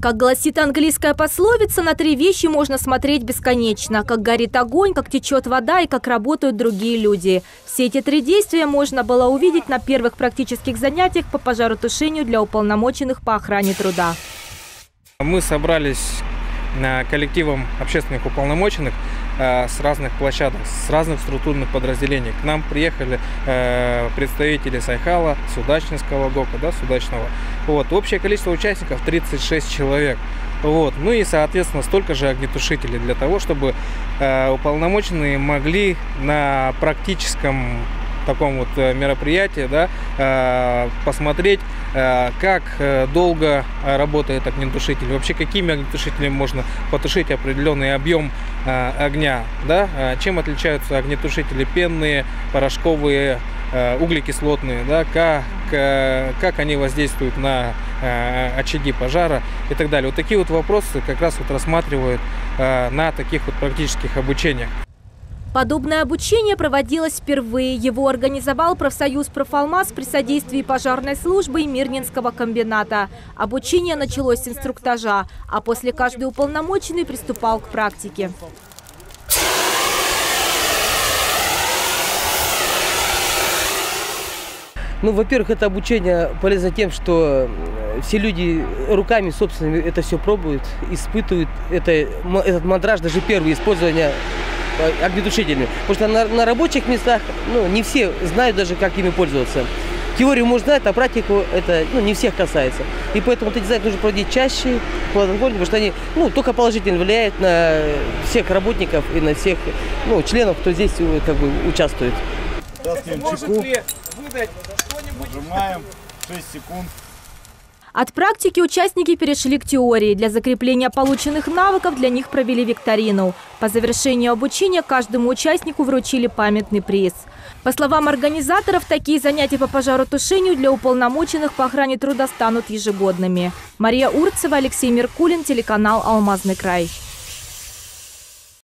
Как гласит английская пословица, на три вещи можно смотреть бесконечно. Как горит огонь, как течет вода и как работают другие люди. Все эти три действия можно было увидеть на первых практических занятиях по пожаротушению для уполномоченных по охране труда. Мы собрались коллективом общественных уполномоченных с разных площадок, с разных структурных подразделений. К нам приехали э, представители Сайхала, Судачнинского ГОКа, да, Судачного. Вот. Общее количество участников 36 человек. Вот. Ну и, соответственно, столько же огнетушителей для того, чтобы э, уполномоченные могли на практическом таком вот э, мероприятии, да, э, посмотреть, э, как долго работает огнетушитель, вообще какими огнетушителями можно потушить определенный объем огня, да, чем отличаются огнетушители пенные, порошковые, углекислотные, да, как, как они воздействуют на очаги пожара и так далее. Вот такие вот вопросы как раз вот рассматривают на таких вот практических обучениях. Подобное обучение проводилось впервые. Его организовал профсоюз «Профалмаз» при содействии пожарной службы и Мирнинского комбината. Обучение началось с инструктажа, а после каждый уполномоченный приступал к практике. Ну, во-первых, это обучение полезно тем, что все люди руками собственными это все пробуют, испытывают это, этот мандраж, даже первое использование Э, огнетушителями. Потому что на, на рабочих местах ну, не все знают даже, как ими пользоваться. Теорию можно знать, а практику это ну, не всех касается. И поэтому эти дизайн нужно проводить чаще, потому что они ну, только положительно влияют на всех работников и на всех ну, членов, кто здесь э, как бы участвует. Нажимаем 6 секунд. От практики участники перешли к теории. Для закрепления полученных навыков для них провели викторину. По завершению обучения каждому участнику вручили памятный приз. По словам организаторов, такие занятия по пожаротушению для уполномоченных по охране труда станут ежегодными. Мария Урцева, Алексей Меркулин, телеканал «Алмазный край».